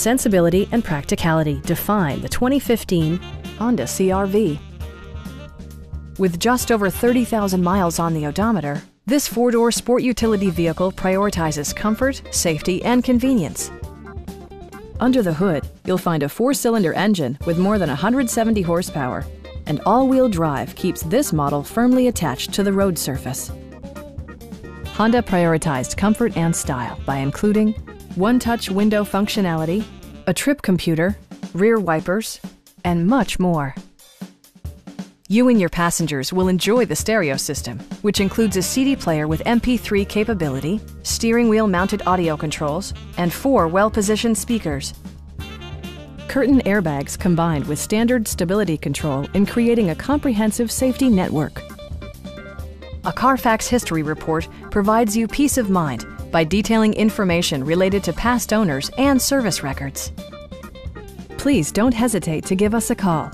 Sensibility and practicality define the 2015 Honda CRV. With just over 30,000 miles on the odometer, this four-door sport utility vehicle prioritizes comfort, safety, and convenience. Under the hood, you'll find a four-cylinder engine with more than 170 horsepower, and all-wheel drive keeps this model firmly attached to the road surface. Honda prioritized comfort and style by including one-touch window functionality, a trip computer, rear wipers, and much more. You and your passengers will enjoy the stereo system, which includes a CD player with MP3 capability, steering wheel mounted audio controls, and four well-positioned speakers. Curtain airbags combined with standard stability control in creating a comprehensive safety network. A Carfax history report provides you peace of mind by detailing information related to past owners and service records. Please don't hesitate to give us a call